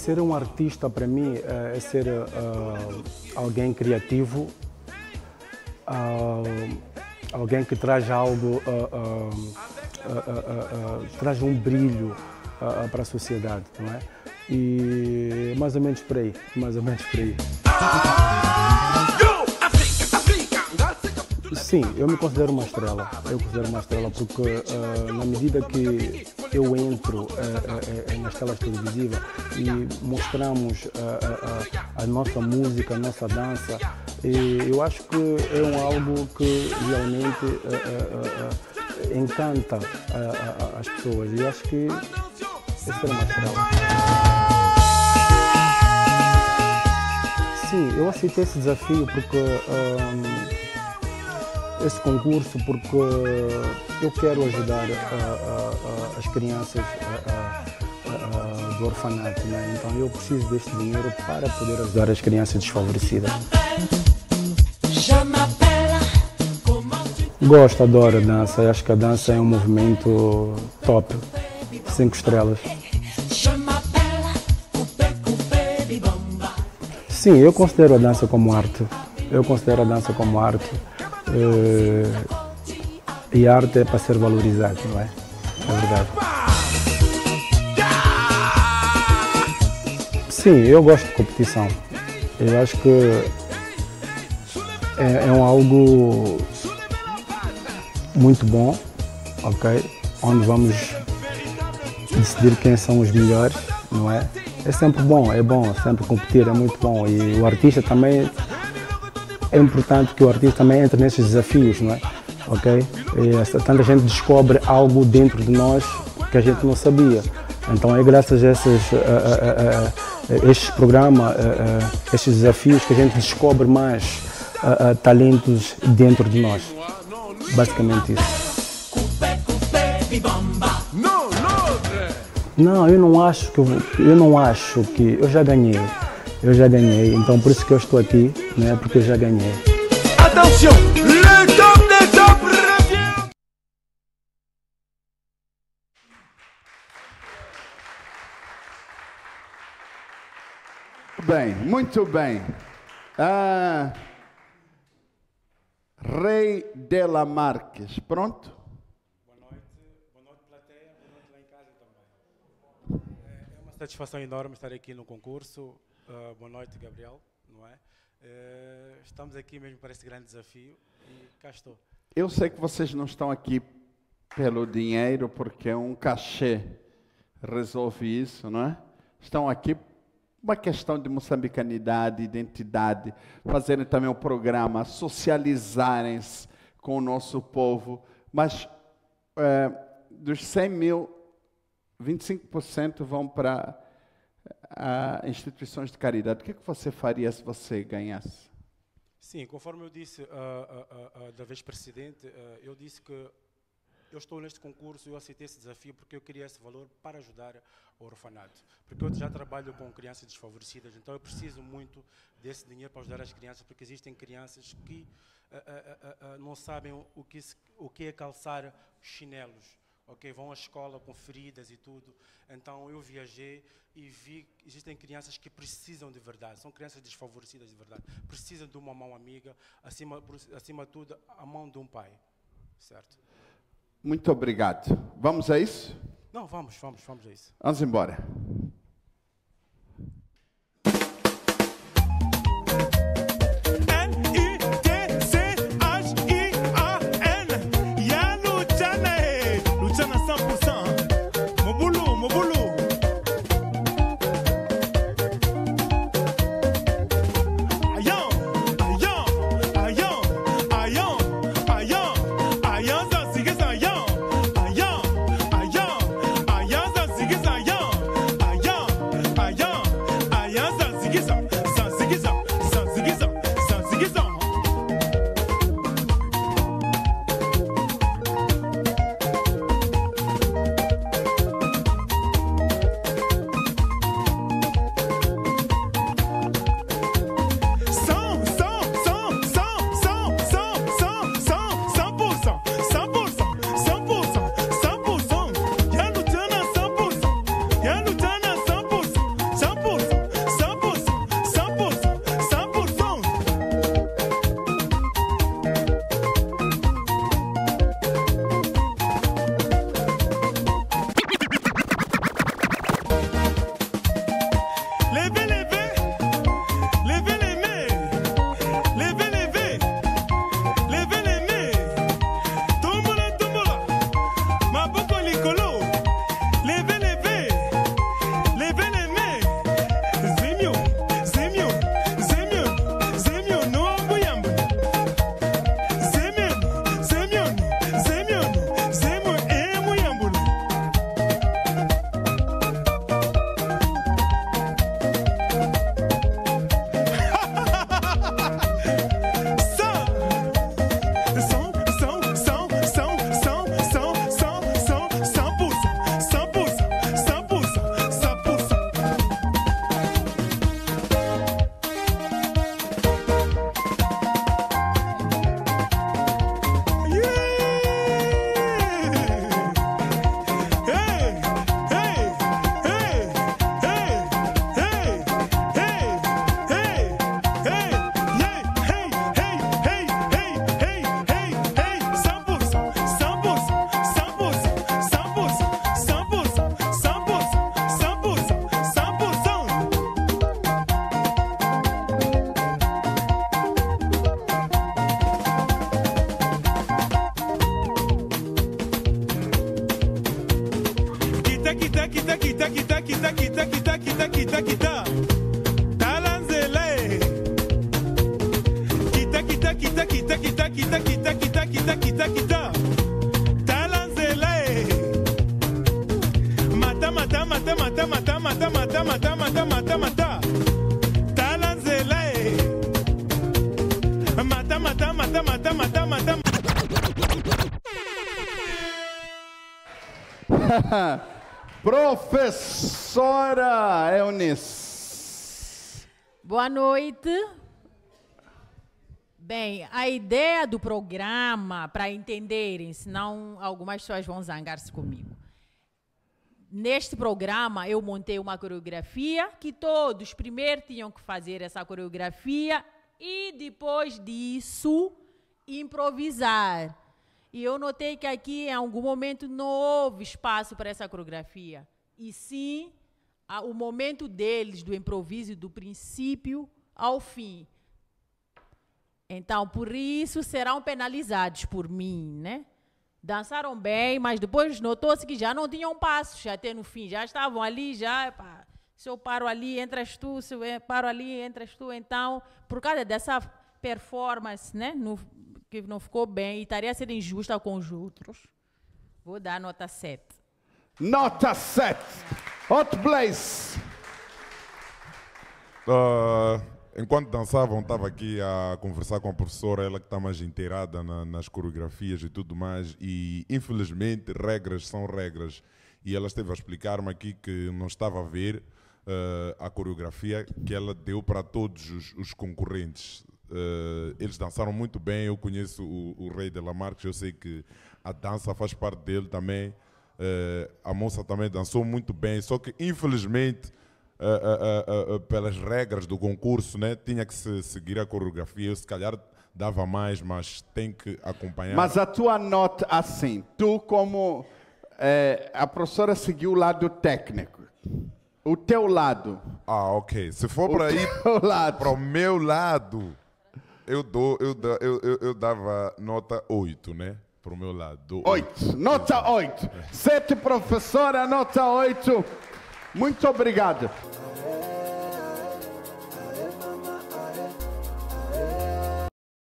ser um artista para mim é, é ser uh, alguém criativo, uh, alguém que traz algo, uh, traz um brilho para a sociedade, não é? E mais ou menos por aí, mais ou menos por aí. Sim, eu me considero uma estrela. Eu considero uma estrela porque uh, na medida que eu entro uh, uh, nas telas televisivas e mostramos a nossa música, a nossa dança, eu acho que é um algo que realmente encanta as pessoas. E acho que eu ser uma estrela. Sim, eu aceitei esse desafio porque esse concurso porque eu quero ajudar as crianças do orfanato, né? então eu preciso deste dinheiro para poder ajudar as crianças desfavorecidas. Gosto, adoro a dança, acho que a dança é um movimento top, cinco estrelas. Sim, eu considero a dança como arte. Eu considero a dança como arte. Uh, e a arte é para ser valorizada, não é? É verdade. Sim, eu gosto de competição. Eu acho que é, é um algo muito bom, ok? Onde vamos decidir quem são os melhores, não é? É sempre bom, é bom, sempre competir é muito bom e o artista também é importante que o artista também entre nesses desafios, não é? Ok? E tanta gente descobre algo dentro de nós que a gente não sabia. Então é graças a esses, a, a, a, estes programas, a, estes desafios que a gente descobre mais talentos dentro de nós. Basicamente isso. Não, eu não acho que eu, eu não acho que eu já ganhei. Eu já ganhei, então por isso que eu estou aqui, né? Porque eu já ganhei. Atenção, le top revient. Bem, muito bem. Ah, Rei Dela Marques, pronto? Boa noite, boa noite plateia, boa noite lá em casa também. É uma satisfação enorme estar aqui no concurso. Uh, boa noite, Gabriel, não é? Uh, estamos aqui mesmo para esse grande desafio e cá estou. Eu sei que vocês não estão aqui pelo dinheiro, porque um cachê resolve isso, não é? Estão aqui uma questão de moçambicanidade, identidade, fazerem também o um programa, socializarem-se com o nosso povo, mas é, dos 100 mil, 25% vão para a instituições de caridade. O que, é que você faria se você ganhasse? Sim, conforme eu disse uh, uh, uh, da vez precedente, eu disse que eu estou neste concurso, eu aceitei esse desafio porque eu queria esse valor para ajudar o orfanato. Porque eu já trabalho com crianças desfavorecidas, então eu preciso muito desse dinheiro para ajudar as crianças, porque existem crianças que não sabem o que, o que é calçar chinelos ok? Vão à escola com feridas e tudo. Então eu viajei e vi que existem crianças que precisam de verdade, são crianças desfavorecidas de verdade, precisam de uma mão amiga, acima, acima de tudo, a mão de um pai, certo? Muito obrigado. Vamos a isso? Não, vamos, vamos, vamos a isso. Vamos embora. Kita kita tala nzela e kita kita kita kita kita kita kita kita kita kita kita tala nzela e mata mata mata mata mata mata mata mata mata mata mata tala nzela e mata mata mata mata mata mata Professora Eunice. Boa noite. Bem, a ideia do programa, para entenderem, senão algumas pessoas vão zangar-se comigo. Neste programa, eu montei uma coreografia que todos primeiro tinham que fazer essa coreografia e depois disso improvisar. E eu notei que aqui, em algum momento, não houve espaço para essa coreografia. E sim, o momento deles, do improviso, do princípio ao fim. Então, por isso, serão penalizados por mim, né? Dançaram bem, mas depois notou-se que já não tinham passos até no fim. Já estavam ali, já, se eu paro ali, entras tu, se eu eh, paro ali, entras tu. Então, por causa dessa performance, né? no- que não ficou bem e estaria sendo injusta com os outros, vou dar nota 7. Nota 7. Hot Blaze. Ah, enquanto dançavam, estava aqui a conversar com a professora, ela que está mais inteirada na- nas coreografias e tudo mais. E infelizmente, regras são regras. E ela esteve a explicar-me aqui que não estava a ver ah, a coreografia que ela deu para todos os, os concorrentes. Ah, eles dançaram muito bem. Eu conheço o, o Rei de Lamarck, eu sei que a dança faz parte dele também. Eh, a moça também dançou muito bem, só que infelizmente, eh, pelas regras do concurso, né, tinha que se seguir a coreografia. Eu, se calhar dava mais, mas tem que acompanhar. Mas a tua nota, assim, tu como a professora seguiu o lado técnico. O teu lado. Ah, ok. Se for para ir para o meu lado, eu, dou, eu, da- eu, eu, eu dava nota 8, né? Para o meu lado. Dou Oito. Nota 8. Sete, professora, nota 8. Muito obrigado.